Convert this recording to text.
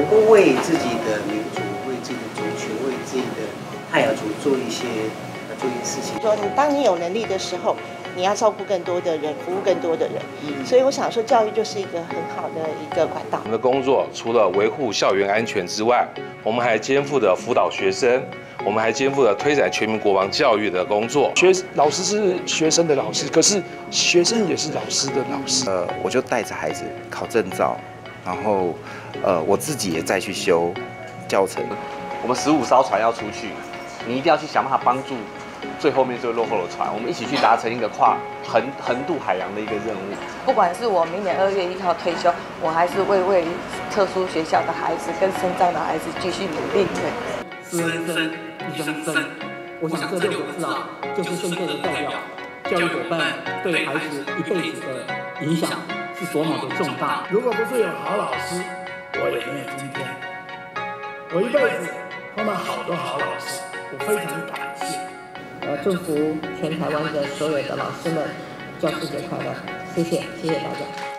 能够为自己的民族、为自己的族群、为自己的泰雅族做一些呃做一些事情。说你当你有能力的时候，你要照顾更多的人，服务更多的人。嗯所以我想说，教育就是一个很好的一个管道我。们的工作除了维护校园安全之外，我们还肩负着辅导学生，我们还肩负着推展全民国防教育的工作。学老师是学生的老师，可是学生也是老师的老师。呃，我就带着孩子考证照，然后呃，我自己也再去修教程。我们十五艘船要出去，你一定要去想办法帮助最后面最落后的船，我们一起去达成一个跨横横渡海洋的一个任务。不管是我明年二月一号退休，我还是会为特殊学校的孩子跟身障的孩子继续努力。对。生，弟兄生，我想这六个字啊，就是深刻的代表教育伙伴对孩子一辈子的影响是多么的重大。如果不是有好老师。我一辈子碰到好多好老师，我非常感谢。呃，祝福全台湾的所有的老师们教师节快乐！谢谢，谢谢大家。